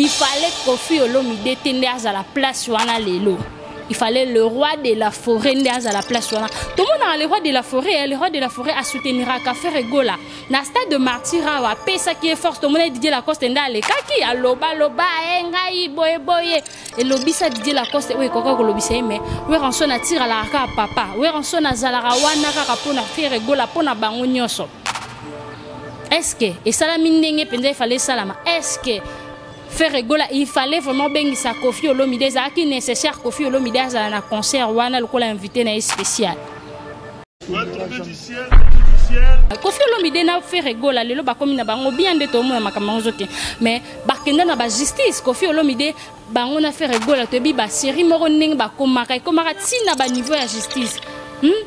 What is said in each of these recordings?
Il fallait Kofi Olomide te nde azala place wana lelo. Il fallait le roi de la forêt nde azala place wana. Tomonaka le roi de la forêt, eh, le roi de la forêt asouteniraka Ferre Gola. Na stade de martyr awa apesaki ye force tomona Didier Lacoste nde alekaki aloba loba e ngai boye boye elobisa Didier Lacoste oyo ekoka kolobisa ye me Werrason atiralaka kaka papa Werrason azalaka wana kaka mpo na Ferre Gola mpo na bango nyonso. eske esalami ndenge mpenza efale esalama eske ferre gola il fallait vraiment obengisa kofi olomide ezalaki nécessaire kofi olomide azala na concert wana lokola invité na ye spécial kofi olomide na ferre gola lelo bakomi na bango bien nde toomona makambo yango zote mais bakenda na bajustice kofi olomide bango na ferre gola toyebi baserie moko ndenge bakomaka ekomaka ntina baniveau ya justice hmm?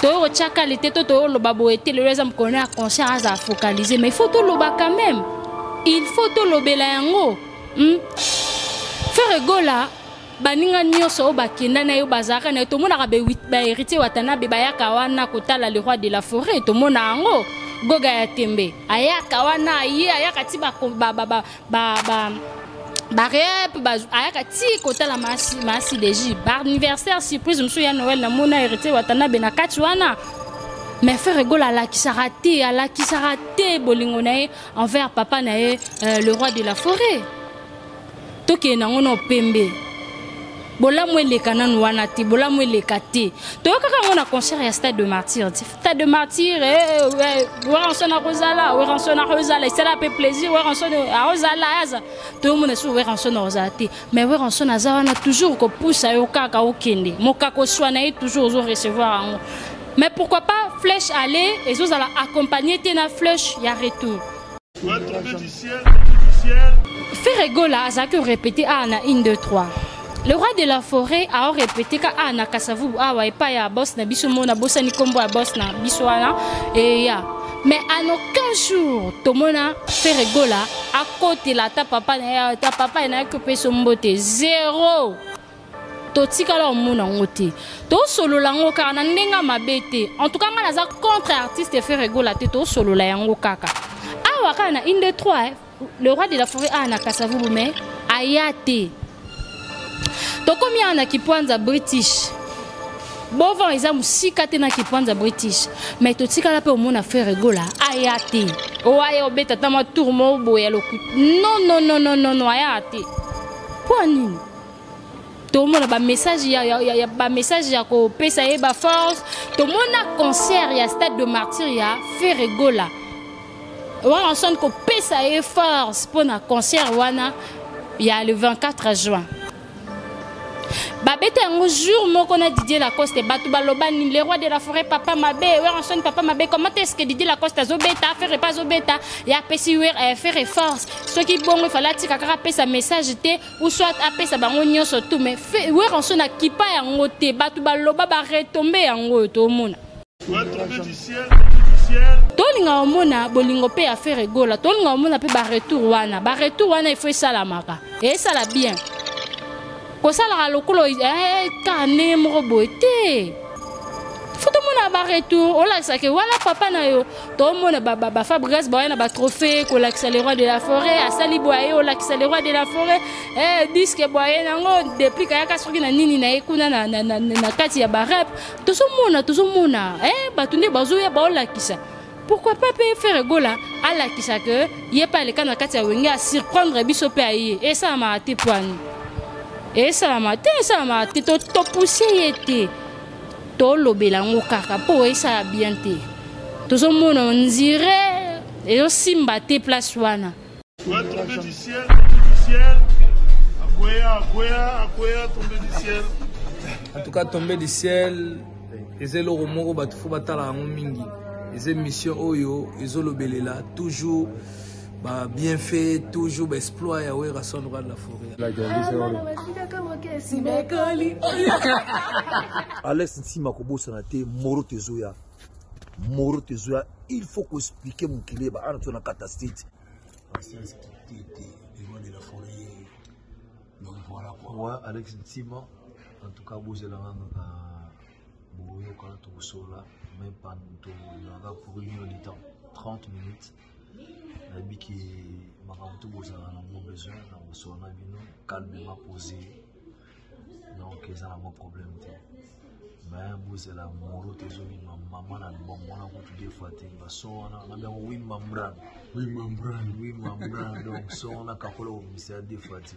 toyo kotya kale te to toyo loba boye te lelo eza mokolo na ya concert azala focalise mais il faut toloba quand même il faut tolobela yango hmm? frere gola baninga nyonso oyo bakenda na yo bazalaka na yo tomonaka baheritier watanabe bayaka wana kotala le roi de la forêt tomona yango goga ya tembe ayaka wana ye ayaka ti ba ba barep ayaka ti kotala masi deji baanniversaire surprise mosusu ya noel namona héritier watanabe na kati wana mais frère egola alakisaka te alakisaka te bolingo na ye envers papa na ye euh, le roi de la forêt tokende nango na opembe bolamu eleka nanu wana te bolamu eleka te toyokaka yango na concert ya stade de martyr stade de martyr weranson akozala weranson akozala esala mpe plaisir weranson akozala aza toyomona soki weranson akozala te mais weranson aza wana toujours kopusa yo kaka okende mokaka oswa na ye toujours ozo recevoir yango mais pourquoi pas flèche aller ezozala accompagne te na flèche ya retour Ferre Gola azalaki répété awa na 1 2 3 le roi de la forêt ao répété ka awa na kasavubu awa epai ya bos na biso mona bosani nkombo ya bos na biso wana eya mais en aucun jour tomona Ferre Gola akotela ata papa na ye ata papa ye nayaki kopesa mbote zero totikala omona yango te tosolola yango kaka na ndenge ya mabe te en tout cas ngai naza contre artiste ferre gola te tosolola yango kaka awa kaka na inde 3 eh, le roi de la forêt awa na kasavubu mais aya te tokomi awa na kipwanza british bovan eza mosika te na kipwanza british mais totikala mpe omona ferre gola aya te owaye obeta ata mwa tour moko boye ya lokutu non non non non non ayaka te mpo nini tomona bamessage ya, ya, ya, ya bamessage ya kopesa ye baforce tomona concert ya stade de martyr ya ferre gola wana nsoni kopesa ye force mpo na concert wana ya le 24 juin babeta yango jour moko na didier lacoste bato balobani le roi de la forêt papa mabe werson papa mabe comment est ce que didier lacoste azobeta ferre pa azobeta ye apesi eh, ferre force soki bongo efale atika kaka apesa message te ou soit apesa bango nyonso tu me weranso na kipa yango te bato baloba baretombe yango oyo toomona tolinga komona bolingo mpe ya fere egola tolinga komona mpe baretour wana baretour wana efo esalamaka esala bien kosalaka lokola eh, kaka ndenge moko boye te fo tomona baretour olakisake wana papa na yo tomona bafabrigas baya na batrophée kolakisa le roi de la forêt asali boye olakisa le roi de la forêt eh, diske boye nango deplik ayaka soki na nini na ye kuna na, na, na, na kati ya barep tozomona tozomona eh, bato nde bazoya baolakisa pourquoi pas mpe fere gola alakisa ke ye mpe aleka na kati ya wenge asurprendre biso mpe aye esalamaka te poani esalamaka te esalamaka te topousie ye te tolobela yango kaka mpo esala bien te tozomona ondire ezosimba te place wana en tout cas tombe du ciel eza eloko moko bato fo batala yango mingi eza émission oyo ezolobelela toujours ba bienfait toujours ba exploit ya Werrason Rwanda Fourier Alex Nsima kobosana te moro tezoya moro tezoya il faut ko expliquer mokili ba ana tona catastrophe donc voilà quoi ouais, Alex Nsima en tout cas bozela nganga boyokana tokosola mais pas toyaka pour une heure de temps 30 minutes nayebi ke makambo to bozala na ngo besoin na kosolo na bino calmement posé donc eza na ngo problème te mais bozela moro te ezobima mama na libongo wana kutu de fois te baso wana na biango wi mambran wi mambran wi mambran donc so wana kakola kobimisa ya de fois te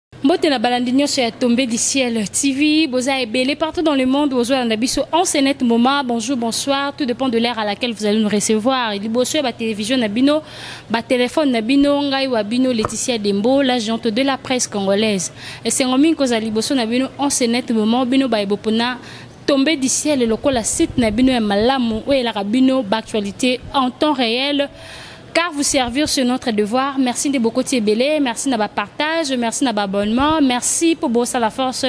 mbote na balandi nyonso ya tombe du ciel tv boza ebele partout dans le monde bozolanda biso en senet moma bonjour bonsoir tout dépend de l'heure à laquelle vous allez nous recevoir liboso ya batélévision na bino batelefone na bino ngai wa bino laetitia dembo la gente de la presse congolaise esengo mingi kozala liboso na bino en senet moma bino baye bopona tombe du ciel lokola site na bino ya malamu oyo elaka bino baactualité en temps réel car vous servir sur notre devoir merci nde bokoti ebele merci na bapartage merci na baabonnement merci mpo bosala force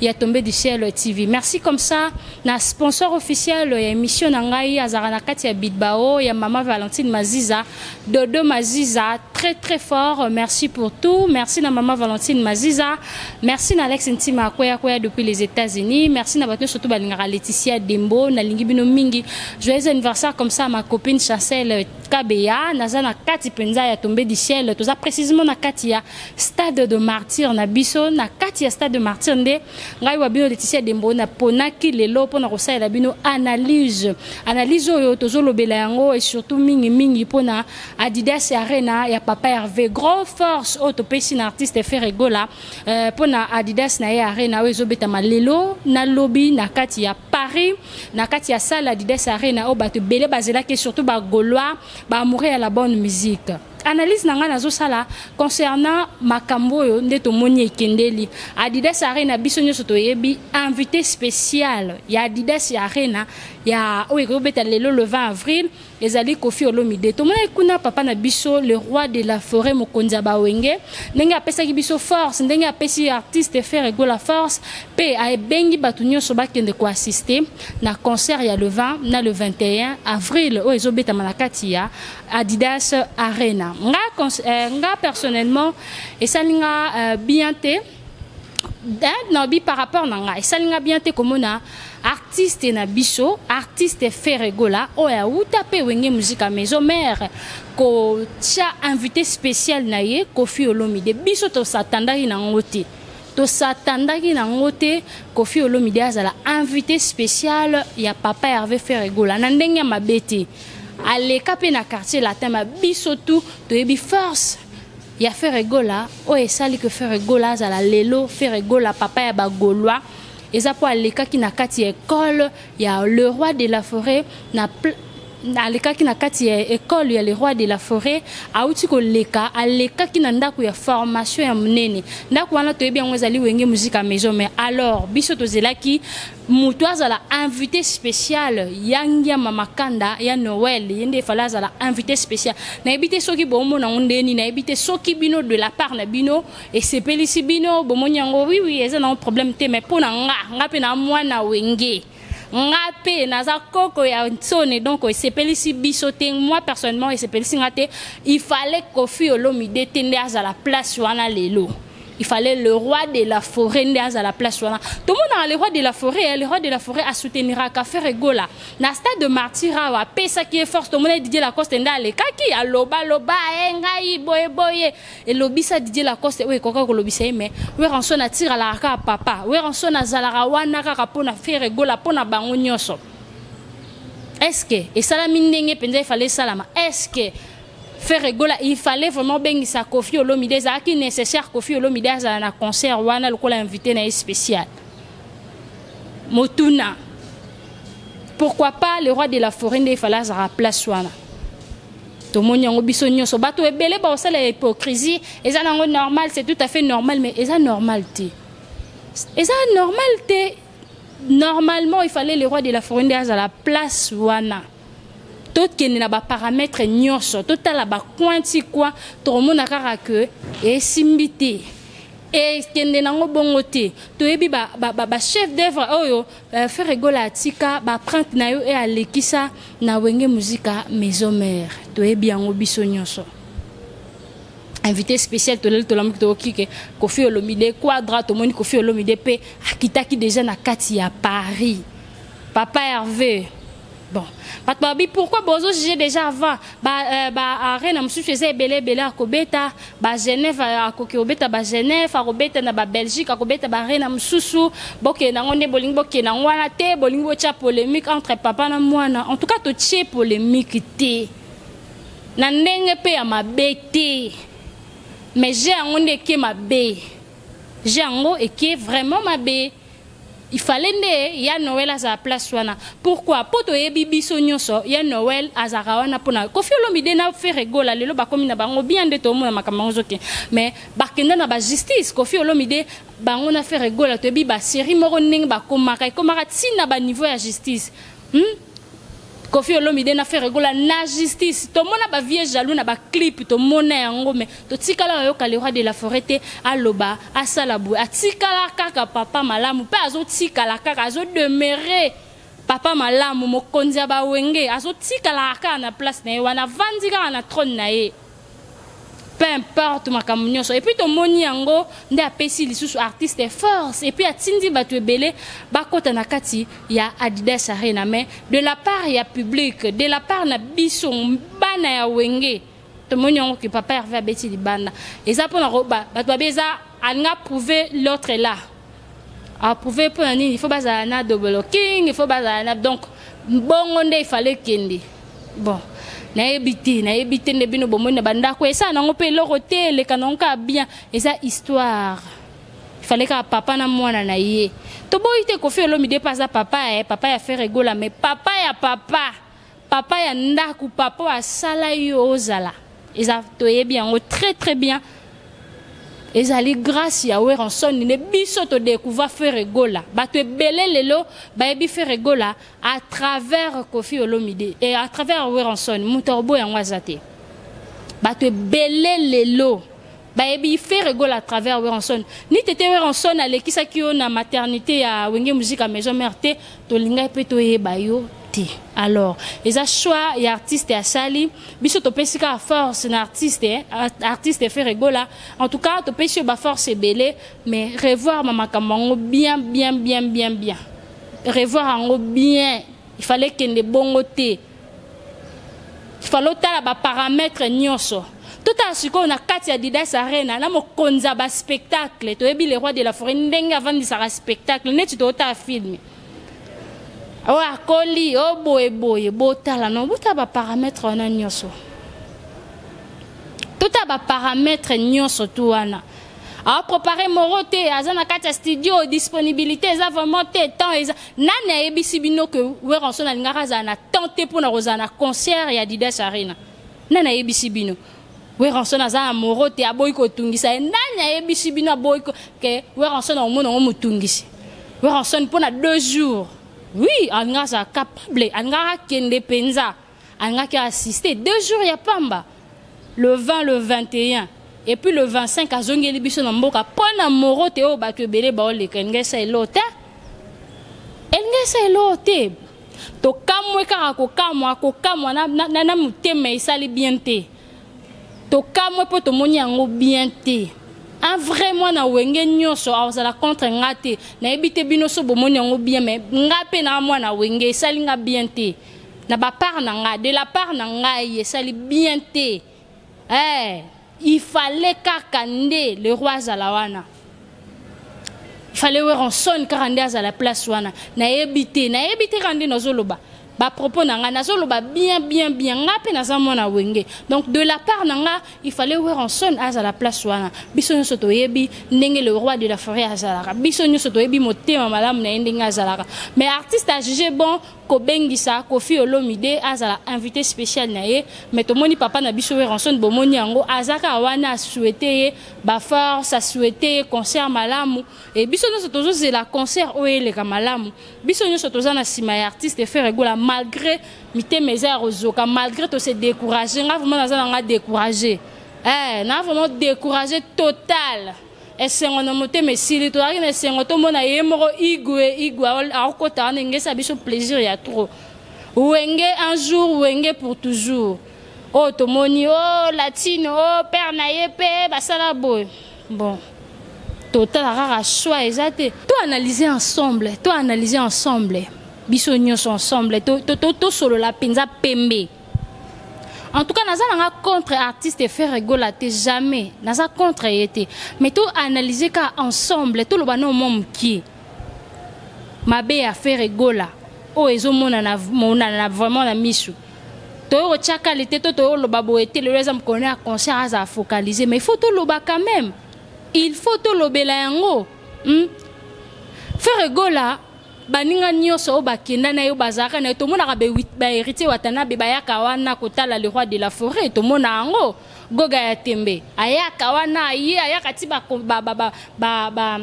ya tombe du ciel tv merci comme ça na sponsor officiel ya émission na ngai azalaka na kati ya bitbao ya mama valentine maziza dodo maziza très très fort merci pour tout merci na mama valentine maziza merci na alex ntima akweya kweya depuis les états-unis merci na bato nyonso to balingaka laeticia dembo nalingi bino mingi joyeux anniversaire comme ça ma copine chancelle kabeya naza na kati mpenza ya tombe du ciel toza précisement na kati ya stade de martyr na biso na kati ya stade de martyr nde ngai wa bino leticia dembo naponaki lelo mpo na kosalela bino analyse analyse oyo tozolobela yango et surtout mingimingi mpo na adidas arena ya papa herve grand force oyo topesi na artiste ferre gola euh, mpo na adidas na ye arena oyo ezobetama lelo na lobi na kati ya Paris, na kati ya salle ya Didas Arena oyo bato ebele bazelaki surtout ba Gaulois, ba amoureux ya la bonne musique. Analyse na ngai nazosala concernant makambo oyo nde tomoni ekendeli Adidas Arena biso nyonso toyebi invité spécial ya Adidas Arena ya oyo ekobeta lelo le 20 avril ezali kofi olomide tomonaki kuna papa na biso le roi de la forêt mokonzi ya bawenge ndenge apesaki biso force ndenge apesi artiste faire ego la force mpe abengi bato nyonso bakende koassiste na concert ya le 20 na le 21 avril oyo ezobetama na kati ya adidas arena nga, euh, nga personnellement esali nga euh, bien te Dad na obi par rapport na nga esali nga bien te komona artiste na biso artiste Ferregola oyo awuta mpe wenge muzika maison mère kotya invité spécial na ye Koffi Olomide biso tosatandaki na yango te tosatandaki na yango te Koffi Olomide azala invité spécial ya papa Hervé Ferregola na ndenge ya mabe te aleka mpe na quartier latin ma biso tout toyebi force ya Ferre Gola oyo esali que Ferre Gola azala lelo Ferre Gola papa ya ba Golois eza po alekaki na kati ya école ya Le Roi de la Forêt na alekaki na kati ya ekole ya le roi de la forêt auti koleka alekaki na ndako ya formation ya monene ndako wana toyebi yango ezali wenge muzika maison mais alors biso tozelaki moto azala invité spécial ya ngiama makanda ya noel ye nde efale azala invité spécial nayebi te soki bomona yango ndenge nini nayebi te soki bino de la part na bino esepelisi bino bomoni yango oui oui eza nango problème te mais mpo na nga nga mpe na mwana wenge nga mpe naza koko ya nsone donc esepelisi biso te moi personnellement esepelisi nga te il fallait kofi olomide te nde azala place wana lelo il fallait le roi de la forêt nde azala place wana tomonaka le roi de la forêt eh, le roi de la forêt asouteniraka ferre gola na stade de martyr awa apesaki ye force tomona ye didie lacoste nde alekaki alobaloba e eh, ngai boyeboye elobisa didie lacoste oyo ekokaki kolobisa ye mais weranson atiralaka kaka papa weranson azalaka wana kaka mpo na ferre gola mpo na bango nyonso est ce que esalami ndenge mpenza efale esalama est ce que Ferre Gola, il fallait vraiment bengisa Kofi Olomide. Zaki nécessaire Kofi Olomide azala na concert wana lokola invité na spécial. Motuna. Pourquoi pas le roi de la forêt nde fallait azala place wana. tomoni yango biso nyonso bato ebele baosala ya hypocrisie eza nango normal c'est tout à fait normal mais eza normal te eza normal te normalement il fallait le roi de la forêt nde azala place wana tokende na baparametre nyonso totala bakointi kwa tokomona kaka ke esimbi te ekende nango bongo te toyebi bachef ba, ba, ba d'œuvre oyo oh euh, frere gola atika baprinte na yo e alekisa na wenge muzika maison mare toyebi yango biso nyonso invité spécial toleli tolamuki toyoki ke kofi olomide quadra tomoni kofi olomide mpe akitaki déjà na kati ya paris papa herve bon bato balobi pourquoi bozo juge déjà avant baarena ba, euh, ba mosusu eza ebele ebele akobeta bagenève euh, akoki kobeta bagenève akobeta na babelgique akobeta baarena mosusu bokende yango nde bolingi bokende yango wana te bolingi botya polémique entre papa na mwana en tout cas totie polémique te na ndenge mpe ya mabe te mais je yango nde eke mabe je yango eke vraiment mabe ifale nde ya noel azala place wana pourkui mpo toyebi biso nyonso ya noel azalaka wana mpona kofi olomide na fere gola lelo bakomi na bango bien nde toomona makambo yango zoke mais bakenda na bajustice kofi olomide bango na fere gola toyebi baserie moko ndenge bakomaka ekomaka ntina baniveau ya justice Hmm? Kofi Olomide na Ferre Gola na justice tomona ba vieux jaloux na ba clip tomona yango mais totikala oyoka le roi de la forêt te aloba asala boye atikala kaka papa malamu mpe azotikala kaka azodemeure papa malamu mokonzi ya bawenge azotikala kaka na place na ye wana avandi kaka na trone na ye peu importe makambo nyonso epuis tomoni yango nde apesi lisusu artiste force epuis atindi bato ebele bakɔta na kati ya adidas arena mais de la part ya public de la part na biso bana ya wenge tomoni yango ke papa herve abeti libanda eza mpona bato babe eza alinga prouve l'autre là approuve mpo na nini il faut bazala na double king il faut bazala na donc bongo nde ifale ekende bon nayebi te nayebi te nde bino bomoni na bandako esala nango mpe eloko te eleka nango kaka bien eza histoire ifale kaka papa na mwana na ye toboyi te kofi olomide mpe aza papa e papa ya fere egola me papa ya papa papa ya ndaku papa oyo asala yo ozala eza toyebi yango très très bien ezali grâce ya weranson nde biso todecouvra ferre gola bato ebele lelo bayebi ferre gola à travers kofi olomide et à travers weranson moto akoboya yango aza te bato ebele lelo bayebi Ferre Gola à travers Werenson ni tete Werenson alekisaki yo na maternité ya Wenge Musique à Maison Mère te tolingaki mpe toyeba yo te alors eza choix ya artiste asali biso topesi kaka force na artiste eh, artiste Ferre Gola en tout cas topesi yo baforce ebele mais revoir ma makambo yango bien bien bien bien bien revoir yango bien il fallait kende bongo te falo tala baparametre nyonso totala sikoyo na kati ya didas arena na mokonzi ya baspectacle toyebi le roi de la forêt ndenge avandisaka spectacle neti totala filme oyo oh, akoli o oh, boyeboye botala no botala baparametre wana nyonso totala baparametre nyonso tu wana aoprépare moro te aza na kati ya studio disponibilité eza vraiment te temps eza Nani ayebisi bino que Werrason alingaka azala na temps te pona kozala na concert ya Didas Arena? Nani ayebisi bino? Werrason aza na moro te aboyi kotungisa ye. Nani ayebisi bino aboyi que Werrason akomona ngo motungisi? Werrason pona deux jours. Oui, alingaka azala capable, alingaka kende penza. alingaki assister deux jours ya pamba le 20 le 21 et puis le 25 azongeli biso na mboka mpo na moro te oyo bato ebele baoleka elingi esa eloo te elingi esa eloo te tokamwe kaka kokamwa kokamwa na, na, na, na motema esali bien te tokamwe mpo tomoni yango bien te un vrai mwana wenge nyonso azala contre nga te nayebi te bino so bomoni yango bien mais nga mpe na mwana wenge esali nga bien te na ba part na ngai de la part na ngai esali bien te eh, il fallait kaka nde le roi azala wana il fallait weronson kaka nde azala place wana nayebi te nayebi te kaka nde nazoloba bapropos na ngai nazoloba bien bien bien ngai mpe naza mwana wenge donc de la part na ngai il fallait weronson azala place wana biso nyonso toyebi ndenge le roi de la forêt azalaka biso nyonso toyebi motema malamu na ye ndenge azalaka mais artiste ajuge bon kobengisa kofi olomide azala invité spécial na ye mais tomoni papa na biso weranson bomoni yango aza kaka wana asouete ye baforce asouete ye concert malamu e biso nyonso tozozela concert oyo eleka malamu biso nyonso toza na nsima ya artiste frère egola malgré mitema eza ya kozoka malgré tose décourage nga vraimen naza na nga décourage eh, na vraiment décourage total esengo na motema esili tozalaki na esengo tomona ye moko igwe igwe akokota wana engesa biso plaisir ya trop wenge un jour wenge pour toujours oyo oh, tomoni o oh, latine o oh, père na ye mpe basala boye bon totala kaka swa eza te to analyse ensemble to analyse ensemble biso nyonso ensemble tosolola to, to, to mpenza pembe en tout cas naza nanga contre artiste faire egola te jamais naza contre ye te mais to analyse ka ensemble toloba no mwa mokie mabe ya faire egola oyo ezomonana monana vraiment na misu toyo kotya kale te to toyoloba boye te lelo eza mokolo ya concert azala focalise mais il faut toloba quand même il faut tolobela yango hmm? faire egola baninga nyonso oyo bakenda na yo bazalaka na yo tomonaka baheritier watanabe bayaka wana kotala le roi de la forêt tomona yango goga ya tembe ayaka wana aye ayaka ti ba, ba, ba, ba, ba, ba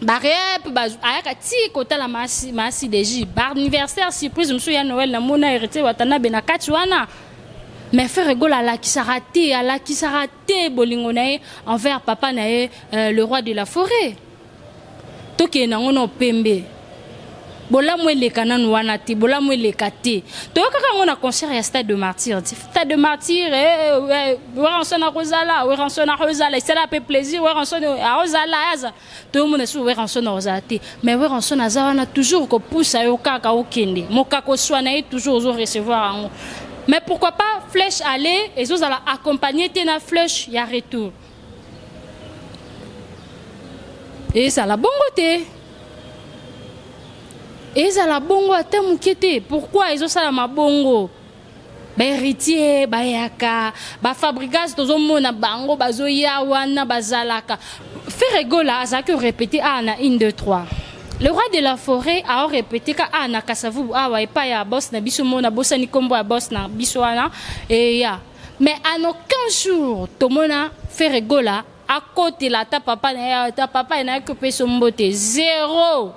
barep ayaka ti kotala maasi deji baanniversaire surprise mosusu ya noel namona héritier watanabe na kati wana mais frère egola alakisaka te alakisaka te bolingo na ye envers papa na ye euh, le roi de la forêt tokende nango na opembe bolamu eleka nanu wana te bolamu eleka te toyokaka yango na concert ya stade de martyr ti stade de martyr eh, eh, eh, weranson akozala weranson akozala esala mpe plaisir weranson akozala aza toyomona susu weranson akozala te mais weranson aza wana toujours kopusa yo kaka okende mokaka oswana ye toujours ozo recevoir yango mais pourquoi pas flèche aller ezozala accompagné te na flèche ya retour ezala bongo te ezala bongo ata moke te pourkui ezosalama bongo baheritier bayaka bafabrigas tozomona bango bazoya wana bazalaka feregola azalaki orepete awa na 1 2 3 le roi de la forêt aorepete ka awa na kasavubu awa epai ya bos na biso mona bosani nkombo ya bos na biso wana eya mais à nos 15 jours tomona ferre gola akotela ata papa na ye ata papa ye nayaki opesa mbote zero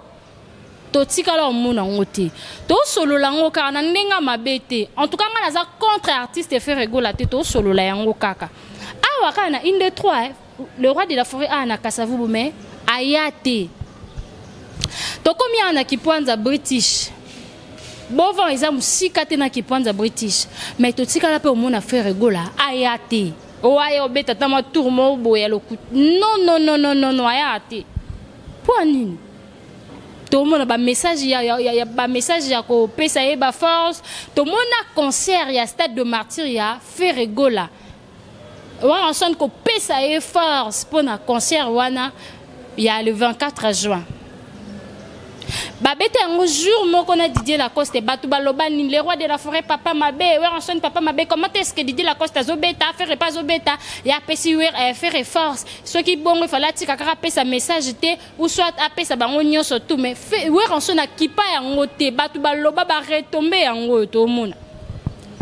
totikala omona yango te tosolola yango kaka na ndenge ya mabe te en tout cas ngai naza contre artiste ferre gola te tosolola yango kaka awa kaka na inde 3 le roi de la forêt awa na kasavubu mais aya te tokomi awa na kipwanza british bovan eza mosika te na kipwanza british mais totikala mpe omona frere gola aya te oaya obeta ata mwa tour moko boye ya lokuta nonnonononono aya te mpo ya nini tomona bamessage ya, ya, ya, ya, ba message ya kopesa ye baforce tomona concert ya stade de martyr ya ferre gola wana osani kopesa ye force mpo na concert wana ya le 24 juin babeta yango jour moko na didier lacoste bato baloba nini le roi de la forêt papa mabe werson papa mabe comment est ce que didier lacoste azobeta ferre mpe azobeta ye apesi eh, ferre force soki bongo efale atika kaka apesa message te ou soit apesa bango nyonso tout mais weranson akipa yango te bato baloba baretombe yango oyo toomona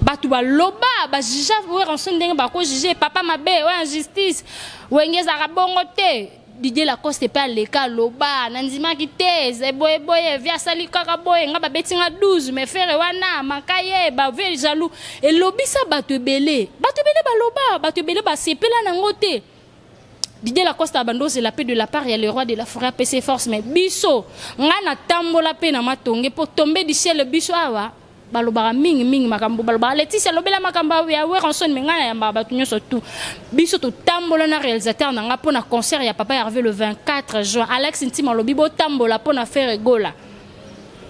bato baloba bajija weranson ndenge bakojuge papa mabe oyo injustice wenge ezalaka bongo te didie lacoste epai aleka aloba nandimaki te boyeboye vi asali kaka boye nga babeti nga 12 me fere wana maka ye bave jaloux elobisa bato ebele bato ebele baloba bato ebele basepela nango te Didier Lacoste abandose la paix de la part ya le roi de la forêt apesi force mais biso nga na tambola pe na matonge po tombe du ciel biso awa balobaka mingi mingi makambo balobaka leticia alobela makambo ya weranson me ngai nayambaka bato nyonso tu biso totambola na réalisateur na ngai mpo na concert ya papa herve le 24 juin alex ntima alobi botambola mpo na fere gola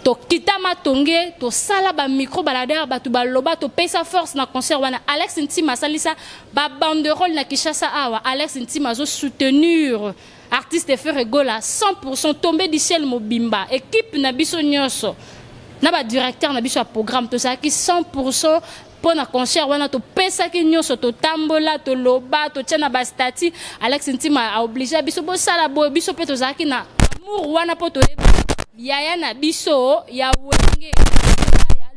tokita matonge tosala bamicro baladere bato baloba topesa force na concert wana alex ntima asalisa babanderole na kinshasa awa alex ntima azosoutenir artiste ferre gola 100 tombe du ciel mobimba ekipe na biso nyonso na badirecteur na biso ya programme tozalaki 100 mpo na concert wana topesaki nyonso totambola toloba totya na bastati alex ntima aoblige biso bosala boye biso mpe tozalaki na amour wana mpo toyebi yaya na biso ya wenge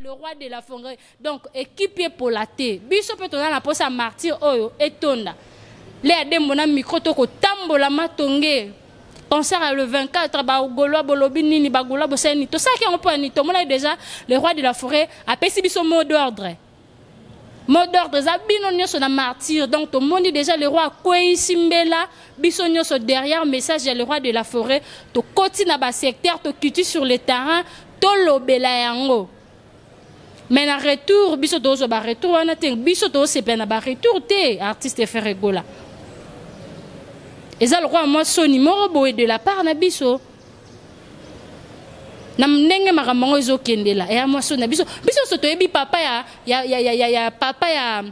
le roi de la fongerie donc ekipe epola te biso mpe toza na mposa martyr oyo etonda lea dembo na micro tokotambola matonge concert ya le 24 bagolois bolobi nini bagolois bosali nini tosalaki yango mpo ya nini tomonaki déjà le roi de la forêt apesi biso mot d'ordre mot d'ordre eza bino nyonso na martyr donc tomoni déjà le roi akweyisi mbela biso nyonso derrière message ya le roi de la forêt tokoti na basecteur tokiti sur le terrain tolobela yango mais na retour biso tozwa ba retour wana te biso tosepela na ba retour te artiste ferre gola eza lokola mwa soni moko boye de la part na biso na ndenge makambo yango ezokendela eya mwa soni na biso biso nyonso toyebi papa ya, ya, ya, ya, ya, ya papa ya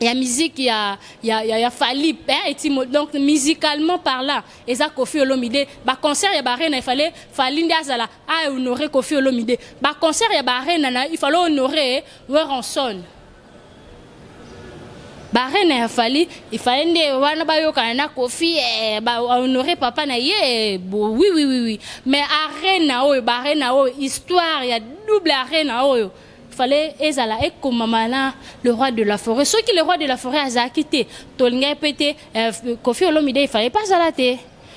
ya musique ya ya ya, ya Fally hein, etimo donc musicalement parlant eza Koffi Olomide ba concert ya Barena il fallait Fally nde azala a honorer Koffi Olomide ba concert ya Barena na il fallait honorer Werenson barene ya fali ifale nde wana bayokana na kofi eh, bahonore papa na ye eh, oui, oui, oui. mais arena oyo barena oyo histoire ya double arena oyo fallait ezala ekomama na le roi de la forêt soki le roi de la forêt azalaki te tolingaki mpe te euh, kofi olomide efallait mpe azala te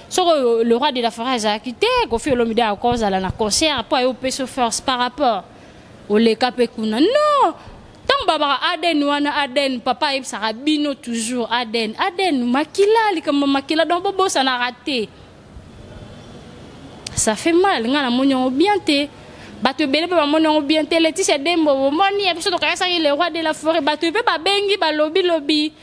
soki euh, le roi de la forêt azalaki te kofi olomide akozala na concert mpo aye opeso force par rapport oleka mpe kuna non ntango babaka aden wana aden papa ayebisaka bino toujours aden aden makila likambo makila donc bobosanaka te ça fait mal nga na moni yango bien te bato ebele mpe bamoni yango bien te leticia dembo bomoni ya biso tokanisaki le roi de la forêt bato mpe babengi balobilobi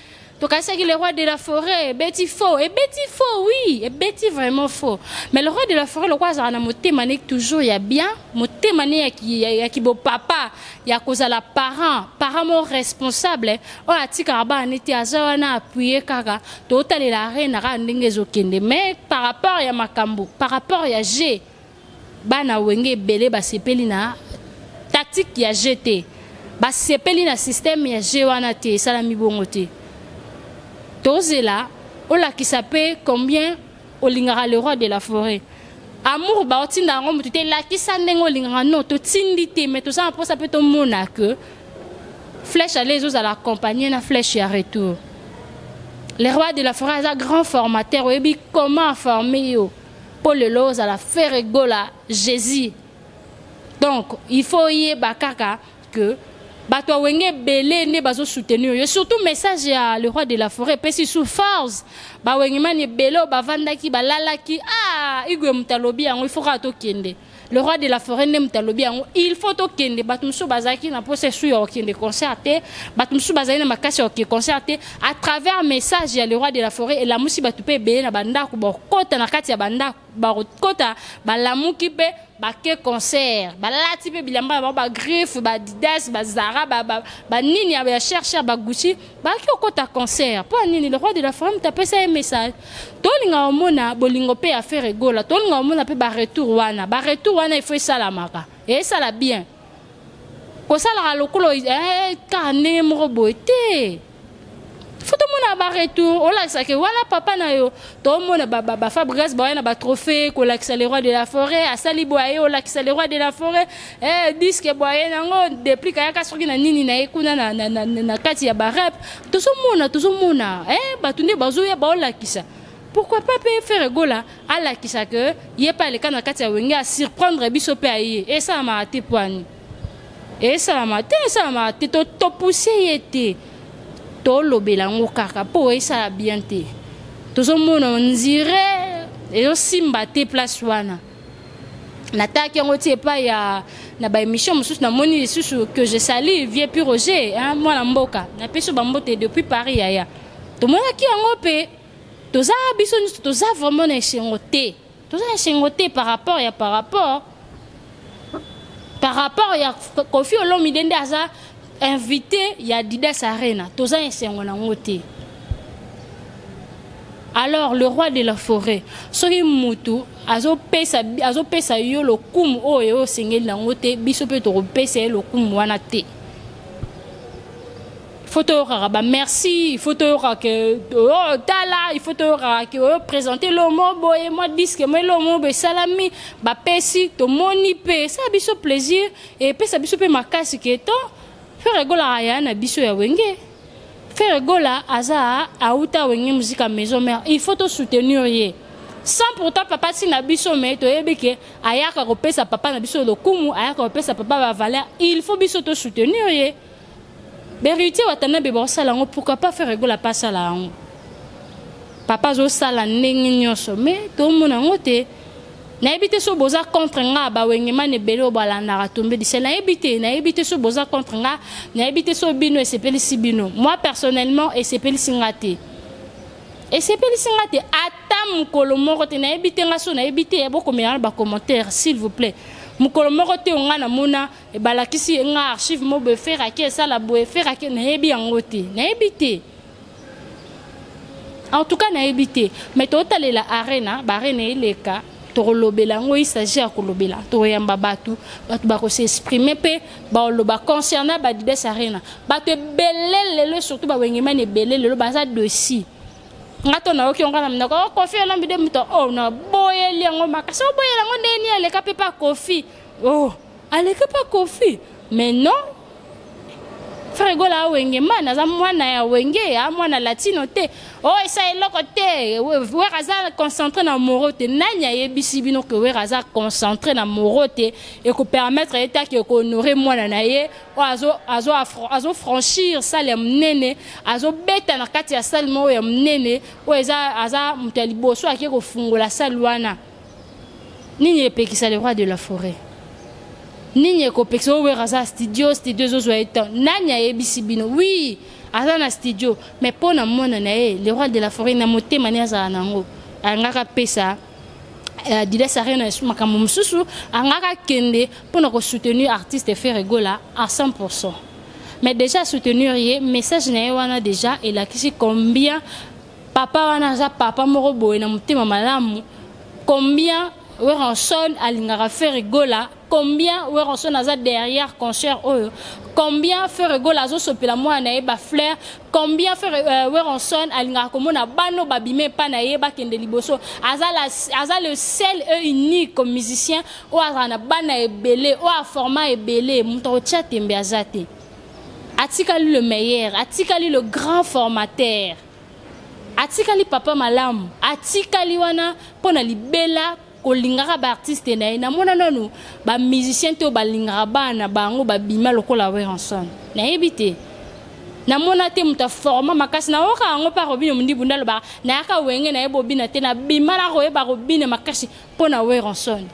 tokanisaki le roi de la forêt ebeti faux ebeti faux oui ebeti vraiment faux mais le roi de la forêt lokola azalaka na motema ne toujours ya bien motema ne ya kibopapa ya kozala parent parent moko responsable oyo atikaka bana ne te aza wana appuye kaka totalela arena kaka ndenge ezokende mais par rapport ya makambo par rapport ya jeu bana wenge ebele basepeli na tactique ya jeu te basepeli na système ya jeu wana te esalami bongo te tozela olakisa mpe combien olingaka le roi de la forêt amour baotinda yango motu te lakisa ndenge olingaka no totindi te mais toza na mposa mpe tomona ke flèche ale ezozala accompagne na flèche ya retour le roi de la forêt aza grand formateur oyebi comment aforme yo mpo lelo ozala fere gola jésus donc il faut oyeba kaka que bato ya wenge ebele nde bazo soutenir yo surtout message ya le roi de la forêt epesi sous force bawengimani ebele oyo bavandaki balalaki ah igwe moto alobi yango ifo kaka tokende le roi de la forêt nde moto alobi yango il faut tokende bato mosusu bazalaki na mposa esu ya kokende concert te bato mosusu bazali na makasi ya kokende concert te à travers message ya le roi de la forêt elamusi bato mpe ebele na bandako bakota na kati ya bandako bakokota balamuki mpe bake concert balati mpe bilamba na bango bagriffe badidas bazara banini ya chercher bagucci baki okota concert mpo ya nini le roi de la forum tapesa ye message tolinga omona bolingo mpe ya fere egola tolinga omona mpe baretour wana baretour wana ifo esalamaka esala bien kosalaka lokola eh, kaka ndenge moko boye te fo tomona baretour olakisa ke wana papa na yo tomona bafabrigas bawai na batrophée kolakisa le roi de la forêt asali boye olakisa le roi de la forêt eh, diske boye nango deplic ayaka soki na nini na ye kuna na, na, na, na kati ya barep tozomona tozomona eh, bato nde bazoya baolakisa pourquoi pas mpe ferre gola alakisa ke ye mpe aleka na kati ya wenge asurprendre biso mpe aye esalamaka te poani esalama te esalamaka te topuse ye te tolobela yango kaka mpo esala bien te tozomona ondire ezosimba te place wana nataki yango ti epai ya na baémission mosusu namoni lisusu que je sali vieux pi roger mwana mboka napesi bambote depuis paris yaya tomonaki yango mpe toza biso nyonso toza vraiment na esengo te toza na sengo te par rapport ya par rapport par rapport ya kofi olomide nde aza invité ya didas arena toza na esengo nango te alors le roi de la forêt soki mutu azopesa azo yo lokumu oyo osengeli nango te biso mpe tokopesa ye lokumu wana te faut toyokaka ba merci il faut toyokaka ke oyo oh, tala il faut toyokaka ke oyo oh, présente elomo boye mwa diske mo elomo boye esalami bapesi tomoni mpe esala biso plaisir epesa biso mpe makasi ke to fere gola aya na biso ya wenge fere gola aza auta wenge muzika maison mère il faut tosoutenir ye sans pourtant papa si na biso me toyebi ke ayaka kopesa papa na biso lokumu ayaka kopesa papa bavaleur il faut biso tosoutenir ye berite watanabe bakosala yango pourquoi pas faire egola mpe asala yango papa azosala ndenge nyonso mais tomona yango te nayebi te so boza contre nga bawengemani ebele oyo balandaka tombedise nayebi te nayebi te so boza contre nga nayebi te so bino esepelisi bino moi personnellement esepelisi nga te esepelisi nga te ata mokolo moko te nayebi te nga so nayebi te bokomela na bacommentaire s'il vous plaît mokolo moko te onga namona ebalakisi ye nga archive mo boye frère ake esala boye frère ake nayebi yango te nayebi te en tout cas nayebi te mais totalela arena baarena eleka tokolobela yango il s'agit ya kolobela tokoyamba bato bato bakoseexprime mpe baoloba concernant badides arena bato ebele lelo surtout bawengemani ebele lelo baza dosi nga to nayoki yango na minoko oh, kofi olombi de moto o oh, naboyeli yango makasi oboyela yango ndeni eleka mpe mpe akofi oh aleki pa kofi mais non frère gola awenge man aza mwana ya wenge ya mwana latino te o oh, esa eloko te wer aza concentré na moro te nani ayebisi bino ke wer aza concentré na moro te ekopermettre ye te ake kohonore mwana na ye oyo oh, azofranchir sale ya monene azobeta na kati ya sale moko ya monene oyo oh, aza moto ya liboso ake kofungola sale wana nini epekisa le roi de la forêt nini ekopekisa oyo wera aza studio studio ezozwa ye temps nani ayebisi bino wi aza na studio mais mpo na mwana na ye le roi de la forêt na motema ne azala na yango alingaka apesa euh, didas arena makambo mosusu angaka akende mpo na kosoutenir artiste ferre gola à 100 pourcent mais déjà soutenir ye message na ye wana déjà elakisi combien papa wana aza papa moko boye na motema malamu combien weranson alingaka ferre gola combien weranson aza derrière concert oyo combien ferre gola azosopela mwana na ye bafleur combien ferre euh, weranson alingaka komona bano babima epa na ye bakende liboso aza, la, aza le seul e unique musicien oyo azala na bana ebele oyo aforma ebele moto akotya tembe aza te atikali le meilleur atikali le grand formateur atikali papa malamu atikali wana mpo na libela kolingaka baartiste na ye namona nanu bamusicien te oyo balingaka bana na bango babima lokola werenson nayebi te namona te moto aforma makasi nayoka yango mpe akobina mondibu nde alobaka nayaka wenge na ye bobina te nabima na koyeba kobina makasi mpo na werenson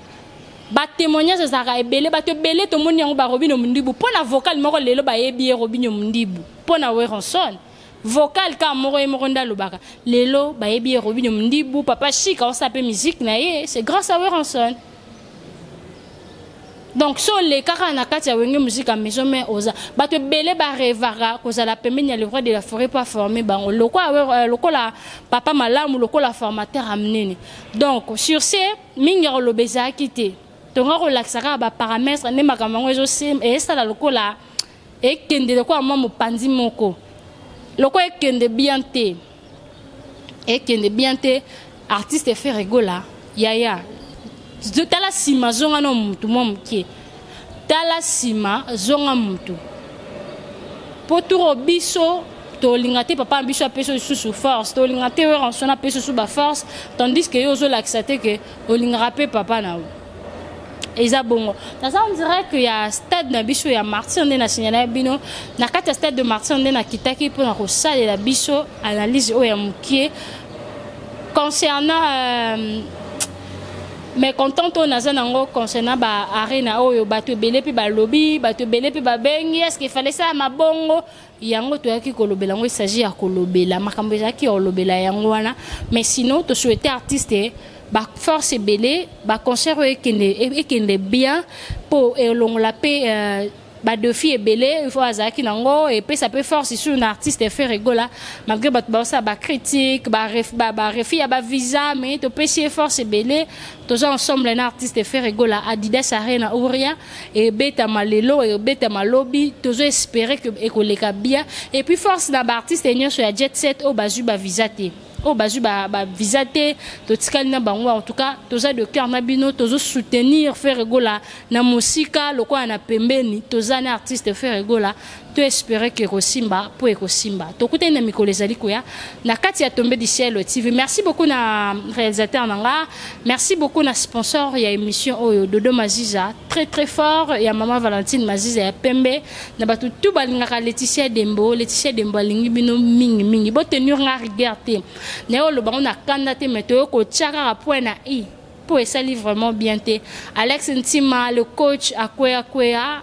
batémoignage ezalaka ebele bato ebele tomoni yango barobino mondibu mpo na vocal moko lelo bayebi ye robino mondibu mpo na werenson vocal kaka moko ye moko nde alobaka lelo bayebi ye robino mundibu papa chic aosala mpe musique na ye c'est grâce à weranson donc so olekaka na kati ya wenge musique ya maison mai oza bato ebele barevaka kozala pembeni ya le roi de la forêt mpo aforme bango lokola, euh, lokola papa malamu lokola formateur ya monene donc sur ce mingi ya koloba ezalaki te tonga kolakisa kaka baparametre nde makambo yango esala lokola ekende lokola mwa mopanzi moko lokola ekende bien te ekende bien te artiste fere gola yaya tala nsima zonga na motu mwa moke tala nsima zonga motu mpo turo biso tolinga te papa na biso apesi lisusu force tolinga te weranson apesi lisusu baforce tandis ke yo ozolakisa te ke olingaka mpe papa na yo eza bongo naza on dirait que ya stade na biso ya martyr nde na signala ya bino na kati ya stade de martyr nde nakitaki mpo na kosalela biso analyse oyo ya mokie concernant euh, mais contente oyo naza nango concernant ba arena oyo bato ebele mpe balobi bato ebele mpe babengi est ce que fale salama bongo yango toyaki kolobela yango esagi ya kolobela makambo ezalaki ya kolobela yango wana mais sinon tosouhaite artiste baforce ebele baconcert oyo ekende, e-, ekende bien mpo elongola mpe euh, badefi ebele ifo azalaki nango epesa mpe force sur na artiste fere gola malgré bato baosala bacritique barefi ya bavisa mais topesi ye force ebele toza ensemble na artiste ferre gola adidas arena ou rien ebetama lelo ebetama lobi tozo espere ke ekoleka bia et puis force na baartiste nyonso ya jet set oyo bazwi bavisa te oyo bazwi bavisa te totikali na bango en tout cas toza de cœur na bino tozo soutenir ferre gola na mosika lokola na pembeni toza na artiste ferre gola to espere que ekosimba mpo ekosimba tokutani na mikolo ezali koya na kati ya tombe du ciel tv merci beaucoup na réalisateur na nga merci beaucoup na sponsor ya émission oyo dodo maziza très très fort ya mama valentine maziza ya pembe na bato tu balingaka laeticia dembo laeticia dembo alingi bino mingi mingi botenir nga rigueur te naye oloba ngo na kanda te me toyo kotya kaka point na i mpo esali vraiment bien te alex ntima le coach akwea kwea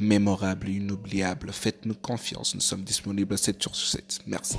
mémorables et inoubliables. Faites-nous confiance, nous sommes disponibles 7 jours sur 7. Merci.